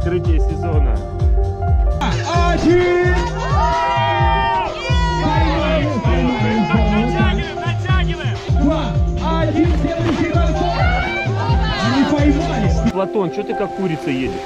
Открытие сезона. Натягиваем! Два, один, следующий бросок. Не поймали. Платон, что ты как курица едешь?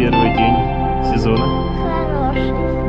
первый день сезона? Хороший.